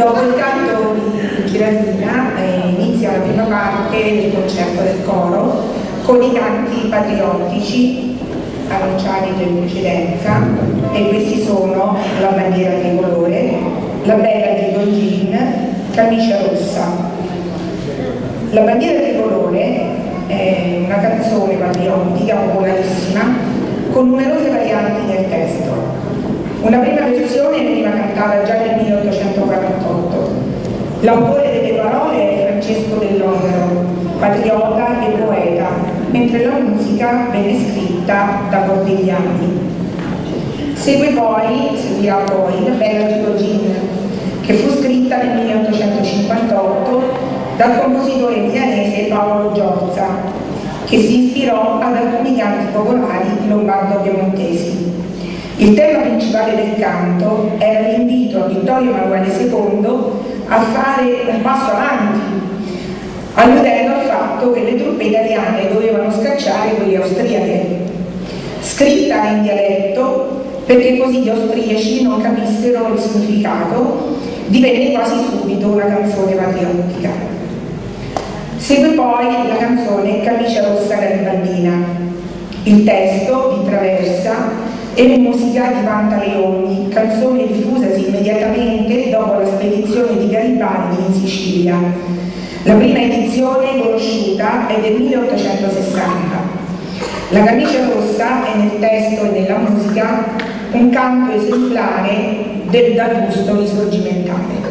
Dopo il canto di Chiratina eh, inizia la prima parte del concerto del coro con i canti patriottici annunciati in precedenza e questi sono la bandiera tricolore, la bella di Dolgin, camicia rossa. La bandiera tricolore è una canzone patriottica popolarissima con numerose varianti nel testo. Una prima versione veniva cantata già nel 1848. L'autore delle parole è Francesco dell'Overo, patriota e poeta, mentre la musica venne scritta da Cordigliani. Segue poi, seguirà poi la Bella Gigogin, che fu scritta nel 1858 dal compositore milanese Paolo Giorza, che si ispirò ad alcuni canti popolari lombardo-piemontesi. Il tema principale del canto era l'invito a Vittorio Emanuele II a fare un passo avanti, alludendo al fatto che le truppe italiane dovevano scacciare quelle austriache. Scritta in dialetto, perché così gli austriaci non capissero il significato, divenne quasi subito una canzone patriottica. Segue poi la canzone Camicia rossa garibaldina. Il testo, e musica di Pantaleoni, canzone diffusasi immediatamente dopo la spedizione di Garibaldi in Sicilia. La prima edizione conosciuta è del 1860. La camicia rossa è nel testo e nella musica un canto esemplare del dal gusto risorgimentale.